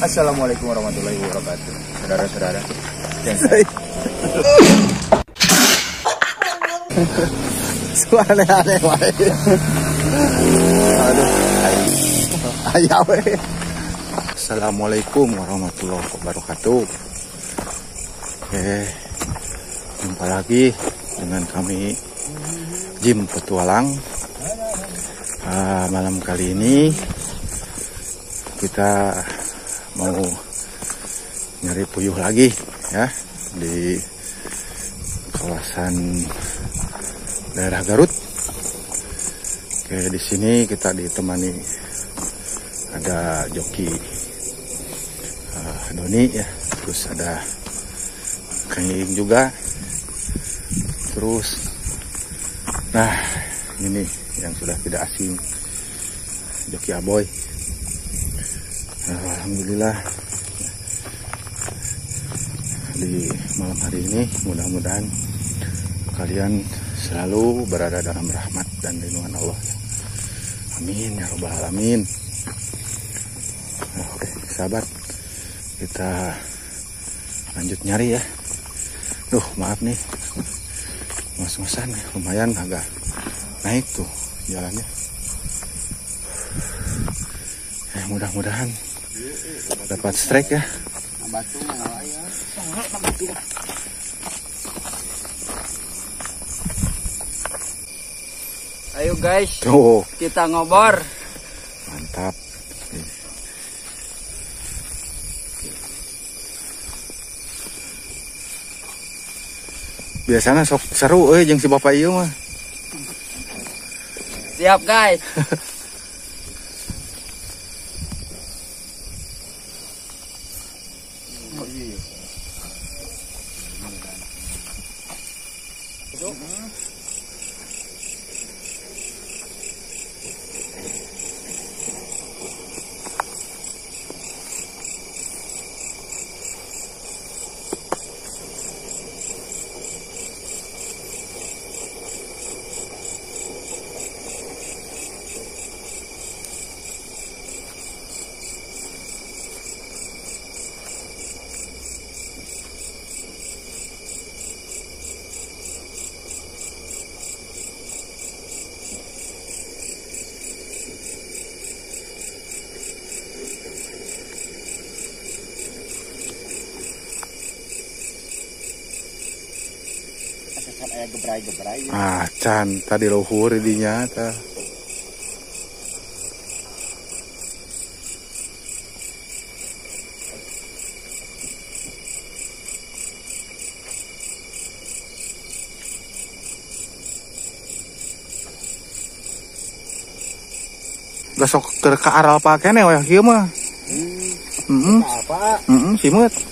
Assalamualaikum warahmatullahi wabarakatuh. Saudara-saudara. Suara aneh wae. Aduh. Ayah we. Assalamualaikum warahmatullahi wabarakatuh. Oke. Jumpa lagi dengan kami Jim Petualang. Ah, malam kali ini kita mau nyari puyuh lagi ya di kawasan daerah Garut. Oke, di sini kita ditemani ada joki uh, Doni ya, terus ada Kang Iing juga. Terus nah, ini yang sudah tidak asing joki Aboy. Alhamdulillah di malam hari ini mudah-mudahan kalian selalu berada dalam rahmat dan lindungan Allah. Amin ya robbal alamin. Oke, sahabat, kita lanjut nyari ya. Duh, maaf nih, mas-masan lumayan agak naik tuh jalannya. Eh, mudah-mudahan dapat strike ya. Ayo guys, Tuh, kita ngobor. mantap. Biasanya sok seru eh jeung si bapak ieu mah. Siap guys. gebrai-gebrai. Ah, can tadi luhur dinya tah. Besok ke ka aral pakene we kieu mah. Heeh. Apa? Heeh, simut.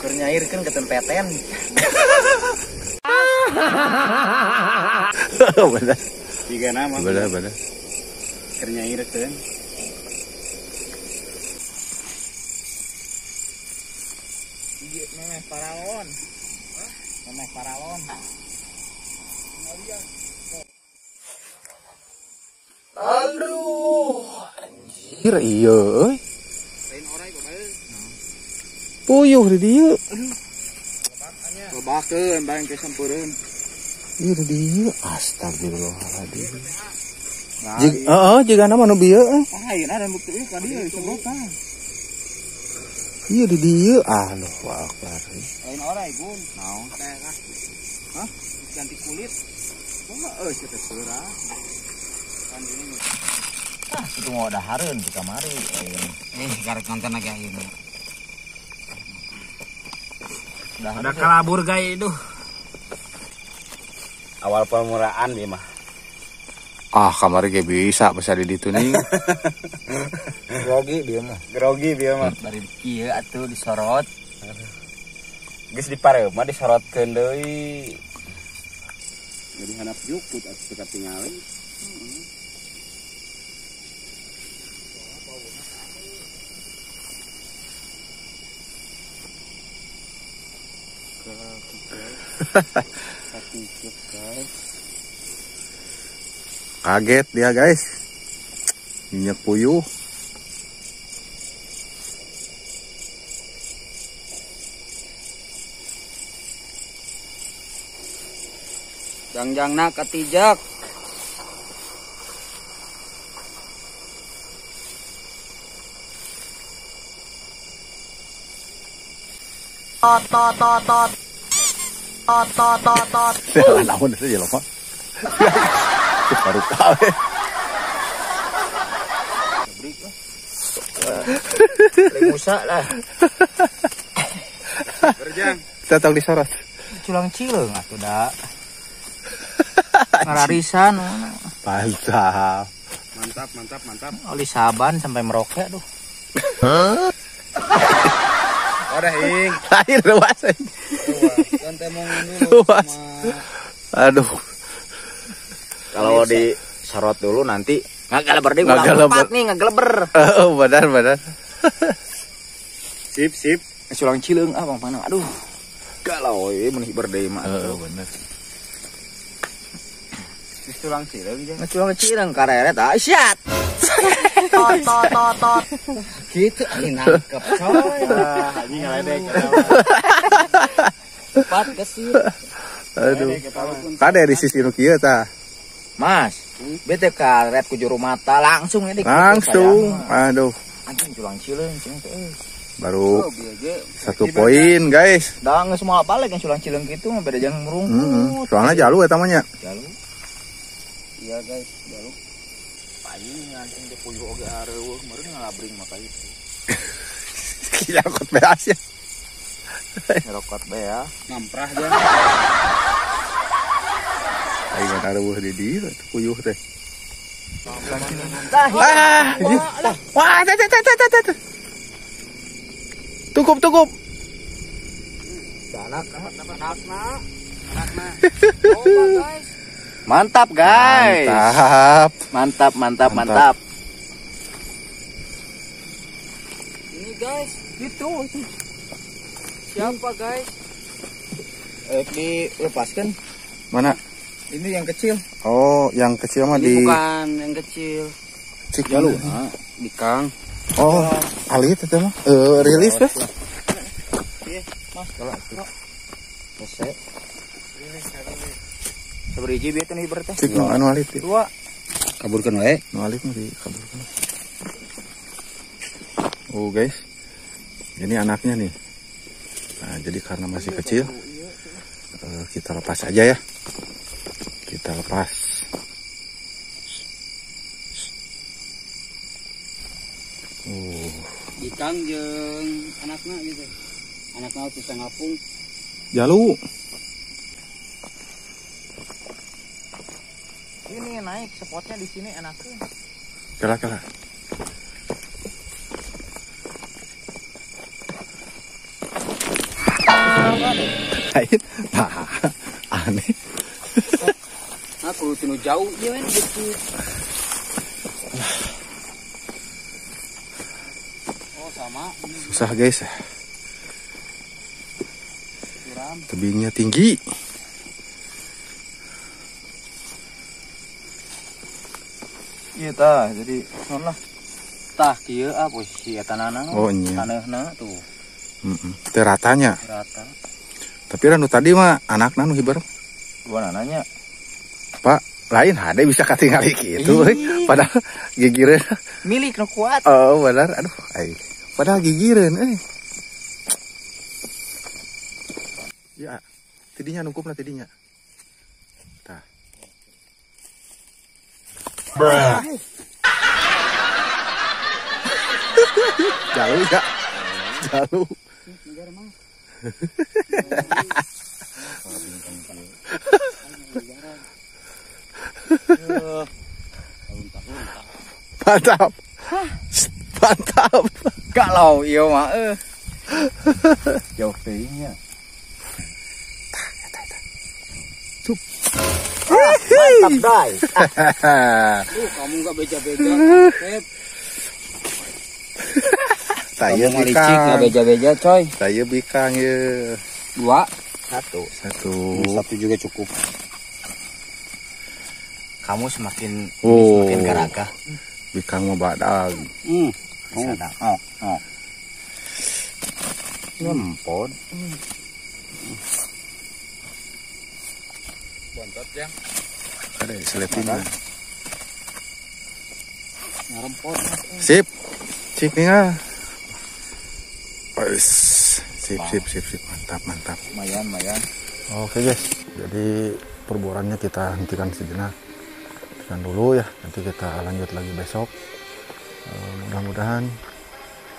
Keur nyairkeun ketempetan. Bener. Tiga nama. Bener, bener. Kernya irekeun. Ieu memeh paralon. Memeh paralon. Kira iya euy. Puyuh di dieu. Lobakeun bareng ke sampeureun. Ieu di dieu. Astagfirullahaladzim. Jig, heeh, jika nama nu bieu eh. Ah, ayeuna ada bukti ieu ka dieu disebutna. Ieu di dieu. Allahu akbar. Lain orai pun. Naon teh? Hah? Ganti kulit. Kumaha euy kita seurah. Kan ini. Ah, itu mau ada hareun di kamari. Eh, garek nonton lagi ayeuna. Udah ada kalabur gay itu. Awal permulaan dia mah. Ah, kamari ge bisa bisa di ditu nih. Grogi dia mah. Grogi dia mah. Bari kieu atuh disorot. Geus dipareup mah disorotkeun deui. Jadi hanap jukut atuh teu katingali. lagi guys satu cek guys Kaget dia guys. Minyak puyuh. Jangjang nak ketijak. Tot tot tot tot. Tot tot tot tot. Naon saja loh pak. Baru kali. Jebrik lah. Berjang. Tetap disorot. Culang cileng atuh da. Ngararisan. Mantap. Mantap, mantap, mantap. Oli saban sampai merokek tuh. Udah ing. Lahir luas. Kan temong ini Luas. Aduh. Kalau di sorot dulu nanti Nggak geleber deh, Nggak ulang geleber. empat nih, nggak geleber. Oh, benar benar. Sip, sip. Culang cileng, ah, bang panang. Aduh. Galau, ini menih berdei mah. Oh, benar. Culang cileng aja. Culang cileng, kareret, ah, syat. Tot, tot, tot, tot. Gitu, ini nangkep, coy. Ini ngeledek. Cepat kesir. Aduh. Kade di sisi nu kieu tah. Mas, bete karet ku juru mata langsung ini. Langsung. Aduh. Anjing culang cileng, cileng teh. Baru satu poin, guys. Dah nggak semua balik yang culang cileng gitu, mah beda jangan merungkut. Hmm, soalnya jalu eta mah nya. Jalu. Iya guys, jalu. Paling anjing teh puyuh oge areueuh, meureun ngalabring maka itu. Kira kot beas ya. Ngerokot be ya. Namprah aja. Aing areueuh di dieu puyuh teh. Dah, Ah, iya. wah, teh teh teh teh teh, teh. Tukup tukup. anak anak Mantap guys. Mantap. Mantap, mantap, Mantap. mantap. Ini guys, itu itu. Siapa guys? Eh, dilepaskan. Mana? Ini yang kecil. Oh, yang kecil mah di bukan yang kecil. cik Jalu, mana? nah, di Kang. Oh, alit itu mah. Eh, rilis ya. Iya, Mas, kalau itu. Resep. Seberiji biar nih berteh. Cik nu anu alit. Dua. Kaburkan wae. Nu alit mah dikaburkan. Oh, guys. Ini anaknya nih. Nah, jadi karena masih kecil, eh, kita lepas aja ya. Kita lepas. Oh, Di Kang jeung anaknya gitu. Anaknya bisa ngapung. jalu. Ini naik spotnya di sini anaknya. Kela kela. Lain. Nah, aneh. Nah, kudu tinu jauh ieu men gitu. Oh, sama. Susah guys. Tebingnya tinggi. Iya tah, jadi non lah. Tah kieu ah posisi eta nanang. Oh, iya. Taneuhna tuh Mm Teu ratanya. rata. Tapi ranu tadi mah anak nanu hiber. Gua nananya. Pak, lain hade bisa katingali gitu. Padahal gigireun. Milik nu kuat. Oh, benar. Aduh, ai. Padahal gigireun euy. Ya, tidinya nungkup lah tidinya. Jalu ya. Jalu. Mantap. Mantap. Kalau iya mah eh. Jauh teuingnya. Mantap, Dai. Uh, kamu enggak beja-beja. Saya bikang. beja-beja, coy. Saya bikang ya. Dua. Satu. Satu. Satu juga cukup. Kamu semakin Oh. semakin garaga. Bikang mau badag. Hmm. Bisa Oh, dah. oh, oh. Nyempot. Ada. Sip. Cik tinggal. Wes. Sip, sip, sip, sip. Mantap, mantap. Lumayan, lumayan. Oke guys, jadi perborannya kita hentikan sejenak. Hentikan dulu ya, nanti kita lanjut lagi besok. Eh, Mudah-mudahan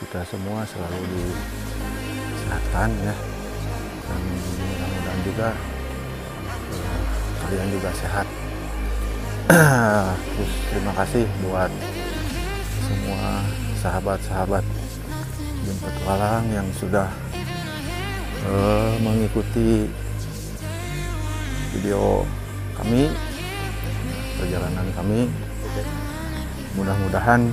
kita semua selalu disehatkan ya. Dan mudah-mudahan juga eh, kalian juga sehat. Terus terima kasih buat semua sahabat-sahabat Jam Petualang yang sudah eh, mengikuti video kami perjalanan kami mudah-mudahan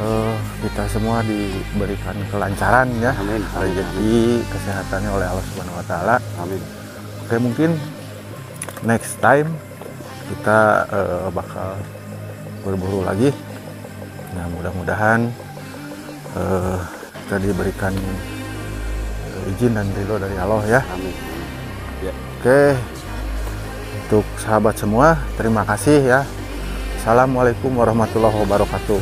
eh, kita semua diberikan kelancaran ya Amin. rezeki kesehatannya oleh Allah Subhanahu Wa Taala Amin. oke mungkin next time kita eh, bakal berburu lagi nah mudah-mudahan eh, kita diberikan izin dan ridho dari Allah ya Amin. Oke, untuk sahabat semua, terima kasih ya. Assalamualaikum warahmatullahi wabarakatuh.